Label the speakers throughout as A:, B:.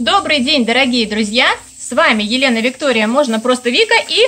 A: Добрый день, дорогие друзья! С вами Елена Виктория, можно просто Вика и...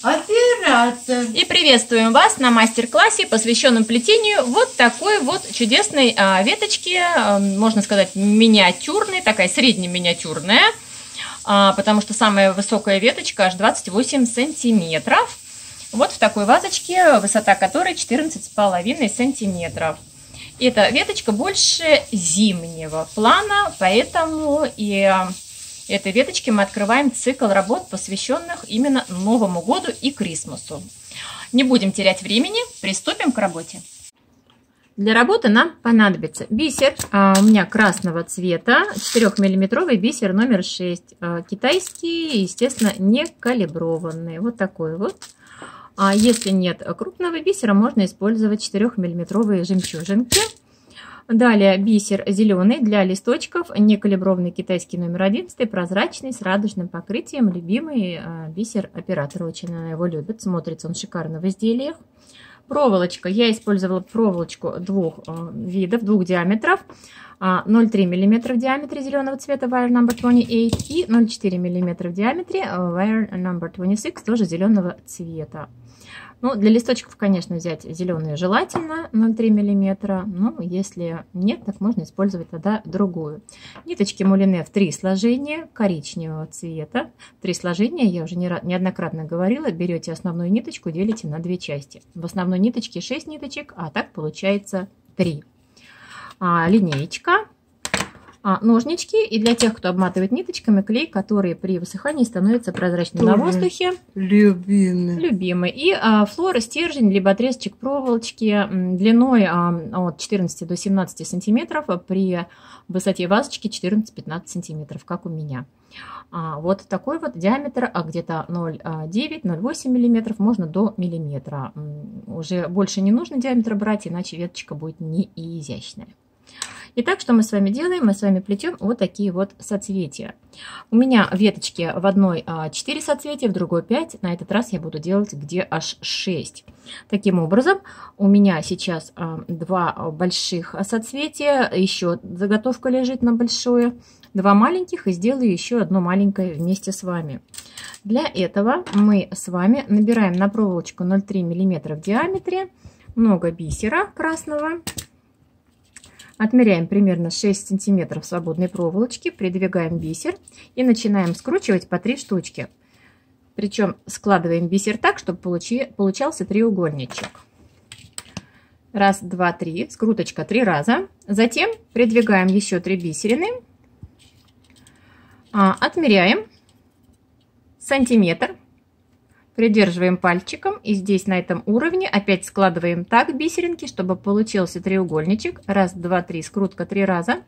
B: Операция.
A: И приветствуем вас на мастер-классе, посвященном плетению вот такой вот чудесной а, веточки, а, можно сказать, миниатюрной, такая средне-миниатюрная, а, потому что самая высокая веточка аж 28 сантиметров. Вот в такой вазочке, высота которой 14,5 сантиметров. Эта веточка больше зимнего плана, поэтому и а, этой веточке мы открываем цикл работ, посвященных именно Новому году и Крисмасу. Не будем терять времени, приступим к работе. Для работы нам понадобится бисер, а у меня красного цвета, 4-миллиметровый бисер номер 6, а, китайский, естественно, не калиброванный, вот такой вот. А если нет крупного бисера, можно использовать 4-миллиметровые жемчужинки. Далее бисер зеленый для листочков, некалиброванный китайский номер 11, прозрачный, с радужным покрытием, любимый а, бисер оператора, очень она его любит, смотрится он шикарно в изделиях. Проволочка, я использовала проволочку двух а, видов, двух диаметров. 0,3 а, мм в диаметре зеленого цвета wire number 28 и 0,4 мм в диаметре wire number 26 тоже зеленого цвета. Ну, для листочков, конечно, взять зеленые желательно, 0,3 мм. Ну, если нет, так можно использовать тогда другую. Ниточки мулине в три сложения, коричневого цвета. Три сложения, я уже неоднократно говорила, берете основную ниточку, делите на две части. В основной ниточке 6 ниточек, а так получается 3. А, линеечка а, ножнички и для тех, кто обматывает ниточками, клей, который при высыхании становится прозрачным Тоже на воздухе.
B: Любимый.
A: Любимый. И а, флора, стержень, либо отрезочек проволочки длиной а, от 14 до 17 сантиметров при высоте вазочки 14-15 сантиметров, как у меня. А, вот такой вот диаметр, а где-то 0,9-0,8 миллиметров, можно до миллиметра. Уже больше не нужно диаметр брать, иначе веточка будет не изящная. Итак, что мы с вами делаем? Мы с вами плетем вот такие вот соцветия. У меня веточки в одной 4 а, соцветия, в другой 5. На этот раз я буду делать где аж 6. Таким образом, у меня сейчас а, два больших соцветия, еще заготовка лежит на большое, два маленьких и сделаю еще одно маленькое вместе с вами. Для этого мы с вами набираем на проволочку 0,3 мм в диаметре много бисера красного. Отмеряем примерно 6 сантиметров свободной проволочки, придвигаем бисер и начинаем скручивать по 3 штучки. Причем складываем бисер так, чтобы получи, получался треугольничек. Раз, два, три. Скруточка три раза. Затем придвигаем еще 3 бисерины. А, отмеряем сантиметр. Придерживаем пальчиком и здесь на этом уровне опять складываем так бисеринки, чтобы получился треугольничек. Раз, два, три, скрутка три раза.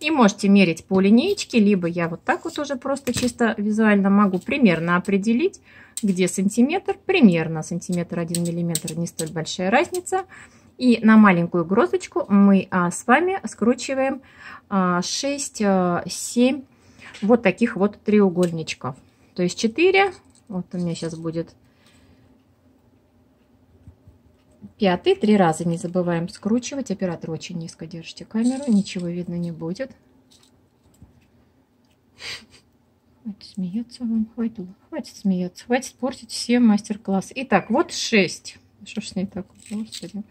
A: И можете мерить по линеечке, либо я вот так вот уже просто чисто визуально могу примерно определить, где сантиметр. Примерно сантиметр 1 миллиметр, не столь большая разница. И на маленькую грозочку мы а, с вами скручиваем а, 6-7 а, вот таких вот треугольничков. То есть 4, вот у меня сейчас будет пятый. Три раза не забываем скручивать. Оператор очень низко держите камеру. Ничего видно не будет. Хватит смеяться вам. Хватит, хватит смеяться. Хватит портить все мастер-классы. Итак, вот 6. Что ж с ней так? Господи.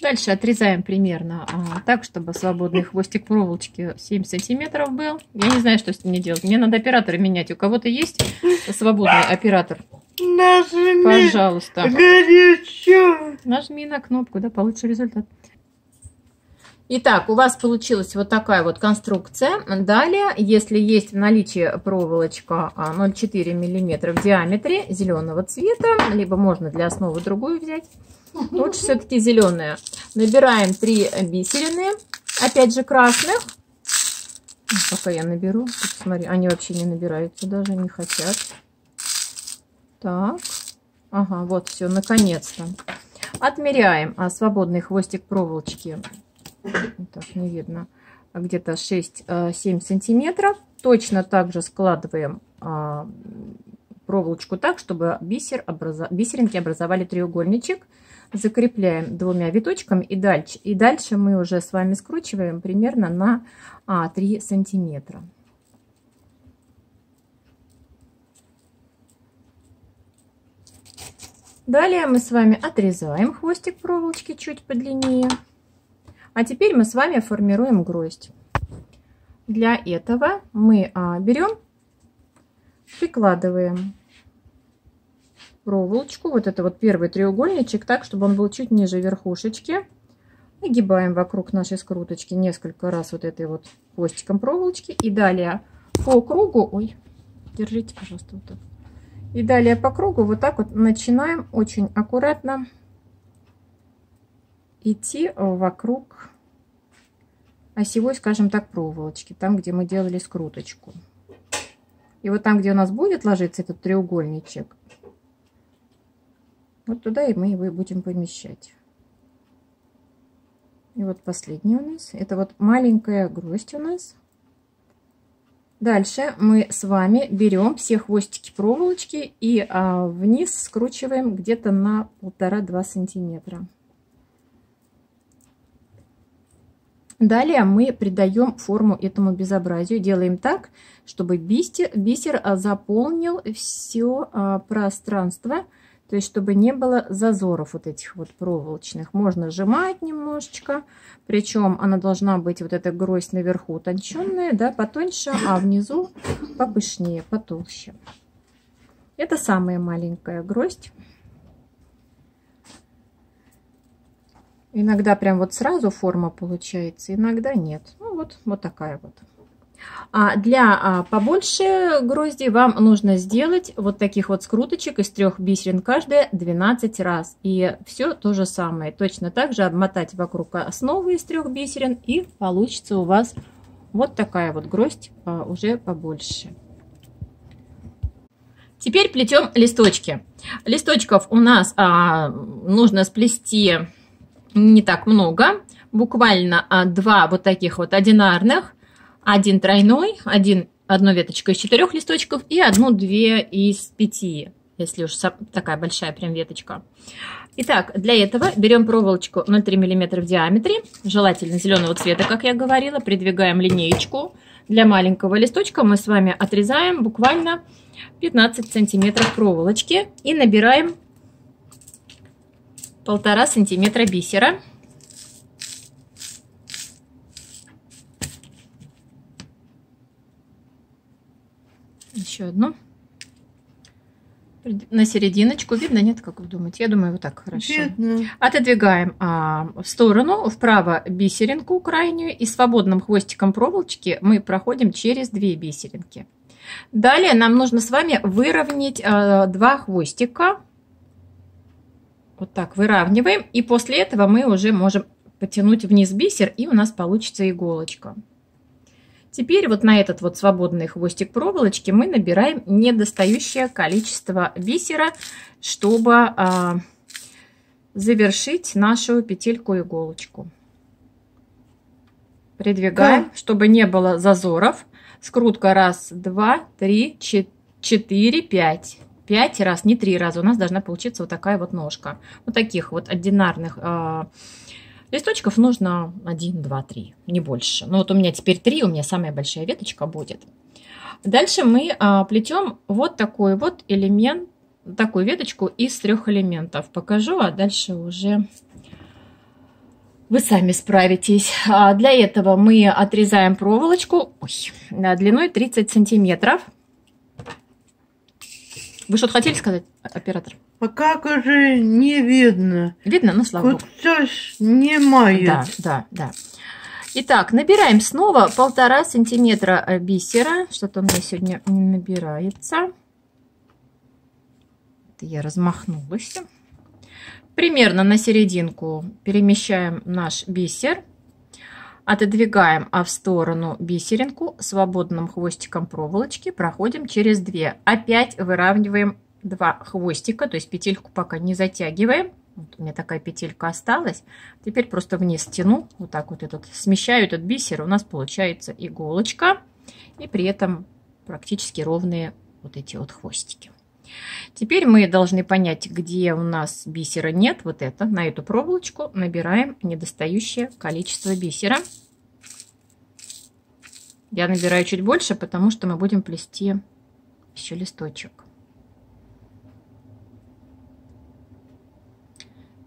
A: Дальше отрезаем примерно а, так, чтобы свободный хвостик проволочки 7 сантиметров был. Я не знаю, что с ним делать. Мне надо оператора менять. У кого-то есть свободный оператор?
B: Нажми.
A: Пожалуйста.
B: Горячо.
A: Нажми на кнопку, да, получше результат. Итак, у вас получилась вот такая вот конструкция. Далее, если есть в наличии проволочка 0,4 мм в диаметре зеленого цвета, либо можно для основы другую взять, лучше все-таки зеленая. Набираем 3 бисерины, опять же красных. Пока я наберу, смотри, они вообще не набираются даже, не хотят. Так, ага, вот все, наконец-то. Отмеряем а, свободный хвостик проволочки ну, так не видно, а где-то 6-7 а, сантиметров. Точно также складываем а, проволочку так, чтобы бисер образо... бисеринки образовали треугольничек. Закрепляем двумя виточками и дальше, и дальше мы уже с вами скручиваем примерно на а, 3 сантиметра. Далее мы с вами отрезаем хвостик проволочки чуть подлиннее. А теперь мы с вами формируем гроздь. Для этого мы а, берем, прикладываем проволочку, вот это вот первый треугольничек, так, чтобы он был чуть ниже верхушечки. Нагибаем вокруг нашей скруточки несколько раз вот этой вот хвостиком проволочки. И далее по кругу, ой, держите, пожалуйста, вот так. И далее по кругу вот так вот начинаем очень аккуратно идти вокруг осевой, скажем так, проволочки, там, где мы делали скруточку. И вот там, где у нас будет ложиться этот треугольничек, вот туда и мы его будем помещать. И вот последний у нас, это вот маленькая гроздь у нас. Дальше мы с вами берем все хвостики проволочки и а, вниз скручиваем где-то на полтора-два сантиметра. Далее мы придаем форму этому безобразию. Делаем так, чтобы бисер, бисер а, заполнил все а, пространство, то есть чтобы не было зазоров вот этих вот проволочных. Можно сжимать немножечко, причем она должна быть вот эта гроздь наверху утонченная, да, потоньше, а внизу попышнее, потолще. Это самая маленькая гроздь. Иногда прям вот сразу форма получается, иногда нет. Ну вот, вот такая вот. А для а, побольше грозди вам нужно сделать вот таких вот скруточек из трех бисерин каждая 12 раз. И все то же самое. Точно так же обмотать вокруг основы из трех бисерин и получится у вас вот такая вот гроздь а, уже побольше. Теперь плетем листочки. Листочков у нас а, нужно сплести не так много, буквально а, два вот таких вот одинарных, один тройной, один, одну веточку из четырех листочков и одну-две из пяти, если уж такая большая прям веточка. Итак, для этого берем проволочку 0,3 мм в диаметре, желательно зеленого цвета, как я говорила, придвигаем линеечку. Для маленького листочка мы с вами отрезаем буквально 15 сантиметров проволочки и набираем полтора сантиметра бисера. Еще одну. На серединочку. Видно, нет, как вы думаете? Я думаю, вот так хорошо. Видно. Отодвигаем а, в сторону, вправо бисеринку крайнюю. И свободным хвостиком проволочки мы проходим через две бисеринки. Далее нам нужно с вами выровнять а, два хвостика вот так выравниваем. И после этого мы уже можем потянуть вниз бисер, и у нас получится иголочка. Теперь вот на этот вот свободный хвостик проволочки мы набираем недостающее количество бисера, чтобы а, завершить нашу петельку иголочку. Придвигаем, да. чтобы не было зазоров. Скрутка раз, два, три, четыре, пять. 5 раз, не 3 раза, у нас должна получиться вот такая вот ножка. Вот таких вот одинарных э, листочков нужно 1, 2, 3, не больше. Ну вот у меня теперь 3, у меня самая большая веточка будет. Дальше мы э, плетем вот такой вот элемент, такую веточку из трех элементов. Покажу, а дальше уже вы сами справитесь. А для этого мы отрезаем проволочку ой, длиной 30 сантиметров. Вы что-то хотели сказать, оператор?
B: Пока уже не видно.
A: Видно? Ну, слава
B: вот богу. все снимает.
A: Да, да, да. Итак, набираем снова полтора сантиметра э, бисера. Что-то у меня сегодня не набирается. Это я размахнулась. Примерно на серединку перемещаем наш бисер. Отодвигаем а в сторону бисеринку, свободным хвостиком проволочки проходим через 2. Опять выравниваем два хвостика, то есть петельку пока не затягиваем. Вот у меня такая петелька осталась. Теперь просто вниз тяну, вот так вот этот, смещаю этот бисер, у нас получается иголочка. И при этом практически ровные вот эти вот хвостики. Теперь мы должны понять, где у нас бисера нет. Вот это, на эту проволочку набираем недостающее количество бисера. Я набираю чуть больше, потому что мы будем плести еще листочек.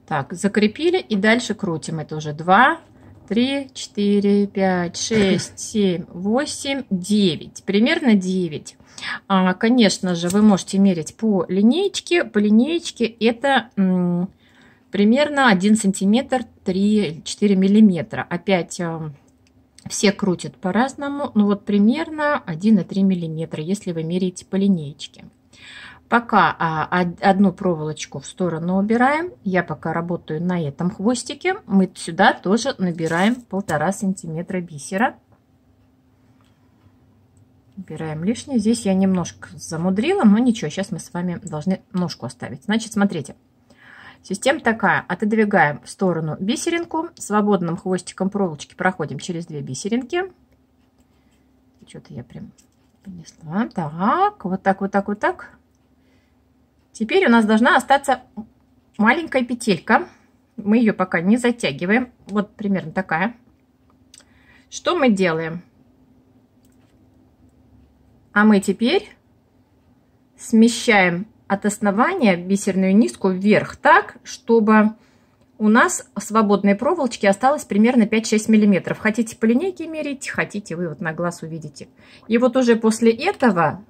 A: Так, закрепили и дальше крутим. Это уже 2, 3, 4, 5, 6, 7, 8, 9. Примерно 9. А, конечно же, вы можете мерить по линеечке. По линеечке это примерно 1 сантиметр 3-4 миллиметра. Опять а, все крутят по-разному. Ну вот примерно 1,3 миллиметра, если вы меряете по линеечке. Пока а, одну проволочку в сторону убираем, я пока работаю на этом хвостике, мы сюда тоже набираем полтора сантиметра бисера. Убираем лишнее. Здесь я немножко замудрила, но ничего, сейчас мы с вами должны ножку оставить. Значит, смотрите. Система такая. Отодвигаем в сторону бисеринку. Свободным хвостиком проволочки проходим через две бисеринки. Что-то я прям понесла. Так, вот так, вот так, вот так. Теперь у нас должна остаться маленькая петелька. Мы ее пока не затягиваем. Вот примерно такая. Что мы делаем? А мы теперь смещаем от основания бисерную низку вверх так, чтобы у нас свободной проволочки осталось примерно 5-6 миллиметров. Хотите по линейке мерить, хотите вы вот на глаз увидите. И вот уже после этого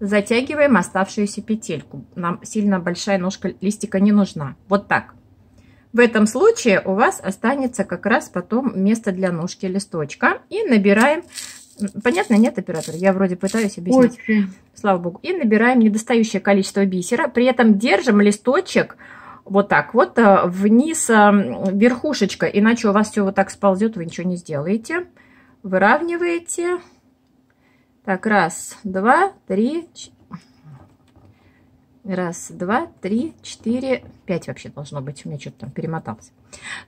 A: затягиваем оставшуюся петельку. Нам сильно большая ножка листика не нужна. Вот так. В этом случае у вас останется как раз потом место для ножки листочка. И набираем... Понятно, нет, оператор? Я вроде пытаюсь объяснить. Очень. Слава богу. И набираем недостающее количество бисера. При этом держим листочек вот так вот э, вниз э, верхушечка. Иначе у вас все вот так сползет, вы ничего не сделаете. Выравниваете. Так, раз, два, три, Раз, два, три, четыре, пять вообще должно быть. У меня что-то там перемотался.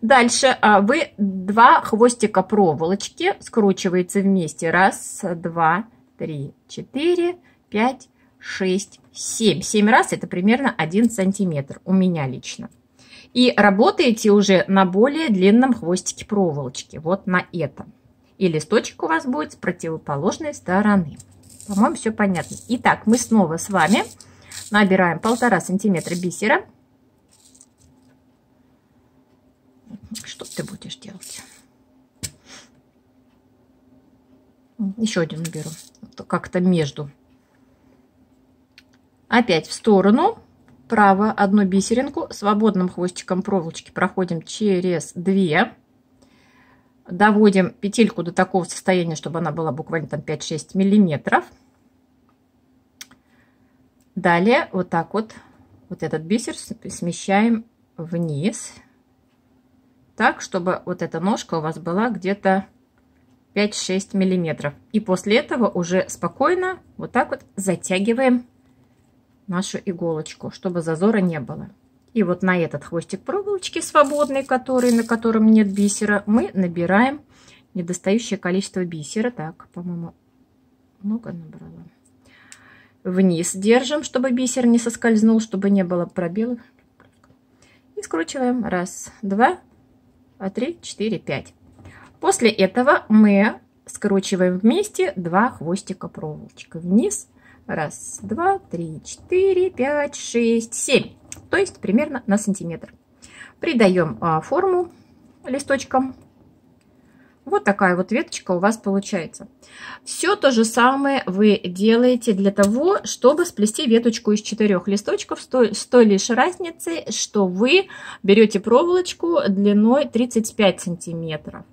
A: Дальше а, вы два хвостика проволочки скручиваете вместе. Раз, два, три, четыре, пять, шесть, семь. Семь раз это примерно один сантиметр у меня лично. И работаете уже на более длинном хвостике проволочки. Вот на этом и листочек у вас будет с противоположной стороны. По-моему, все понятно. Итак, мы снова с вами набираем полтора сантиметра бисера. Что ты будешь делать? Еще один наберу. Как-то между. Опять в сторону. Право одну бисеринку. Свободным хвостиком проволочки проходим через две доводим петельку до такого состояния, чтобы она была буквально там 5-6 миллиметров. Далее вот так вот, вот этот бисер смещаем вниз, так, чтобы вот эта ножка у вас была где-то 5-6 миллиметров. И после этого уже спокойно вот так вот затягиваем нашу иголочку, чтобы зазора не было. И вот на этот хвостик проволочки свободный, который, на котором нет бисера, мы набираем недостающее количество бисера. Так, по-моему, много набрала. Вниз держим, чтобы бисер не соскользнул, чтобы не было пробелов. И скручиваем. Раз, два, три, четыре, пять. После этого мы скручиваем вместе два хвостика проволочка. Вниз. Раз, два, три, четыре, пять, шесть, семь то есть примерно на сантиметр. Придаем а, форму листочкам. Вот такая вот веточка у вас получается. Все то же самое вы делаете для того, чтобы сплести веточку из четырех листочков с той, с той лишь разницей, что вы берете проволочку длиной 35 сантиметров.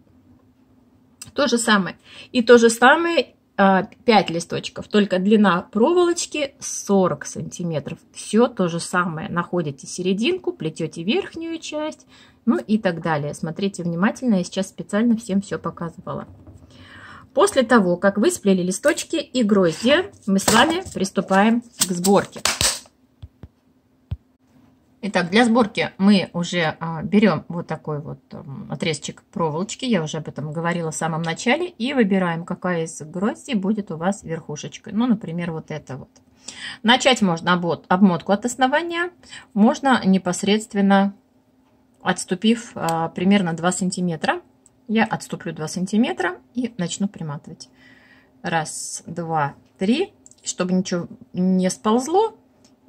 A: То же самое. И то же самое 5 а, листочков, только длина проволочки 40 сантиметров. Все то же самое. Находите серединку, плетете верхнюю часть, ну и так далее. Смотрите внимательно, я сейчас специально всем все показывала. После того, как вы сплели листочки и гроздья, мы с вами приступаем к сборке. Итак, для сборки мы уже а, берем вот такой вот отрезочек проволочки, я уже об этом говорила в самом начале, и выбираем, какая из гроздей будет у вас верхушечкой. Ну, например, вот это вот. Начать можно обмотку от основания, можно непосредственно отступив а, примерно 2 сантиметра. Я отступлю 2 сантиметра и начну приматывать. Раз, два, три. Чтобы ничего не сползло,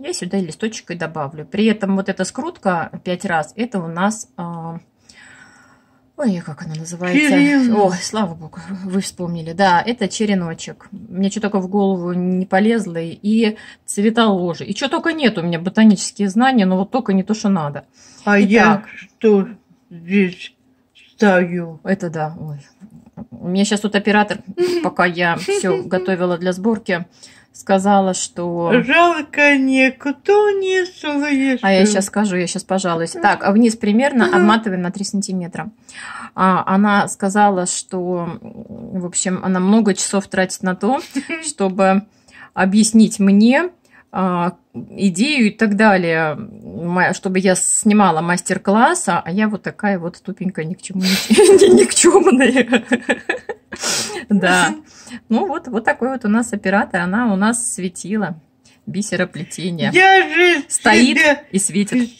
A: я сюда листочек и добавлю. При этом вот эта скрутка 5 раз, это у нас... А, ой, как она называется?
B: Черен.
A: Ой, слава богу, вы вспомнили. Да, это череночек. Мне что только в голову не полезло. И цвета ложи. И что только нет у меня ботанические знания, но вот только не то, что надо.
B: А
A: Итак.
B: я что здесь ставлю?
A: Это да, ой. У меня сейчас тут оператор, пока я все готовила для сборки, сказала, что...
B: Жалко никто не слышит.
A: А я сейчас скажу, я сейчас пожалуюсь. Так, а вниз примерно обматываем на 3 сантиметра. А, она сказала, что, в общем, она много часов тратит на то, чтобы объяснить мне а, идею и так далее, чтобы я снимала мастер-класс, а я вот такая вот тупенькая, ни к чему не- никчемная. Да. Ну вот, вот такой вот у нас оператор, она у нас светила бисероплетение.
B: Я же
A: Стоит и светит.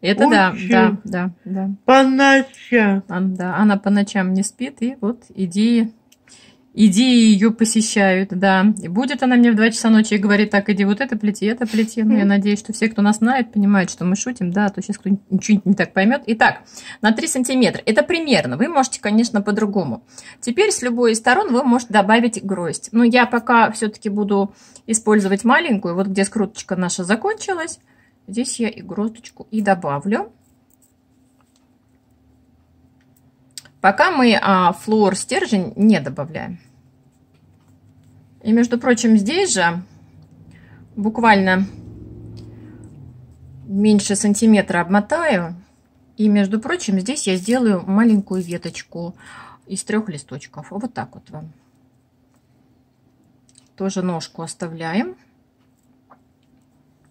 A: Это да, да, да, да.
B: По ночам.
A: А, да. Она по ночам не спит, и вот идеи, идеи ее посещают, да. И будет она мне в 2 часа ночи и говорит, так, иди вот это плети, это плети. Ну, я надеюсь, что все, кто нас знает, понимают, что мы шутим, да, а то сейчас кто-нибудь ничего не так поймет. Итак, на 3 сантиметра. Это примерно. Вы можете, конечно, по-другому. Теперь с любой из сторон вы можете добавить гроздь. Но я пока все-таки буду использовать маленькую. Вот где скруточка наша закончилась, здесь я и гроздочку и добавлю. Пока мы а, флуор стержень не добавляем. И, между прочим, здесь же буквально меньше сантиметра обмотаю. И, между прочим, здесь я сделаю маленькую веточку из трех листочков. Вот так вот вам. Тоже ножку оставляем.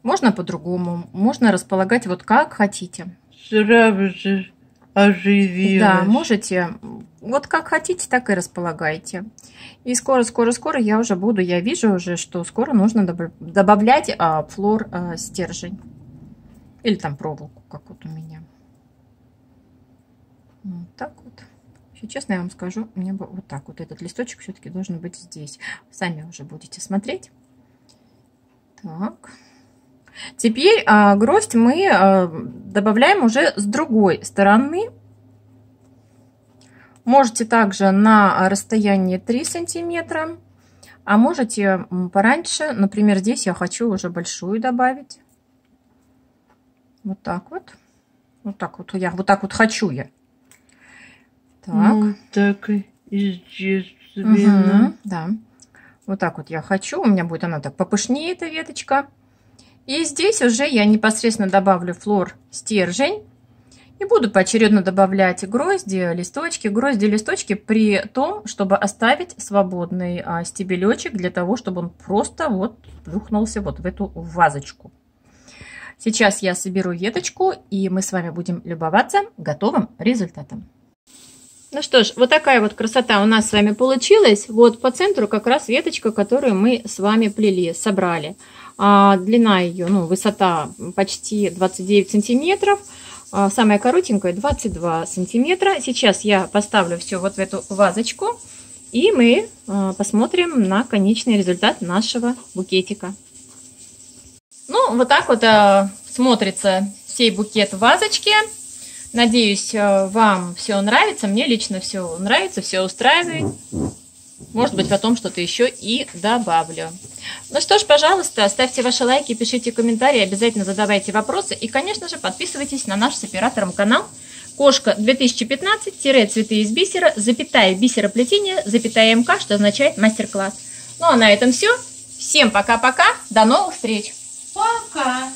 A: Можно по-другому. Можно располагать вот как хотите.
B: Сразу же оживилась.
A: Да, можете. Вот как хотите, так и располагайте. И скоро, скоро, скоро я уже буду, я вижу уже, что скоро нужно добав- добавлять а, флор а, стержень. Или там проволоку, как вот у меня. Вот так вот. Если честно, я вам скажу, мне бы вот так вот этот листочек все-таки должен быть здесь. Сами уже будете смотреть. Так. Теперь а, гроздь мы а, добавляем уже с другой стороны. Можете также на расстоянии 3 сантиметра, а можете пораньше. Например, здесь я хочу уже большую добавить. Вот так вот. Вот так вот я, вот так вот хочу я. Так.
B: Ну, так естественно.
A: Мгм, да. Вот так вот я хочу. У меня будет она так попышнее, эта веточка. И здесь уже я непосредственно добавлю флор стержень. И буду поочередно добавлять грозди, листочки, грозди, листочки при том, чтобы оставить свободный а, стебелечек для того, чтобы он просто вот плюхнулся вот в эту вазочку. Сейчас я соберу веточку, и мы с вами будем любоваться готовым результатом. Ну что ж, вот такая вот красота у нас с вами получилась. Вот по центру как раз веточка, которую мы с вами плели, собрали. А, длина ее, ну, высота почти 29 сантиметров. А, самая коротенькая 22 сантиметра. Сейчас я поставлю все вот в эту вазочку. И мы а, посмотрим на конечный результат нашего букетика. Ну, вот так вот а, смотрится сей букет в вазочке. Надеюсь, э, вам все нравится. Мне лично все нравится, все устраивает. Может быть, потом что-то еще и добавлю. Ну что ж, пожалуйста, ставьте ваши лайки, пишите комментарии, обязательно задавайте вопросы. И, конечно же, подписывайтесь на наш с оператором канал Кошка 2015-цветы из бисера, запятая бисероплетение, запятая МК, что означает мастер-класс. Ну а на этом все. Всем пока-пока, до новых встреч!
B: Пока.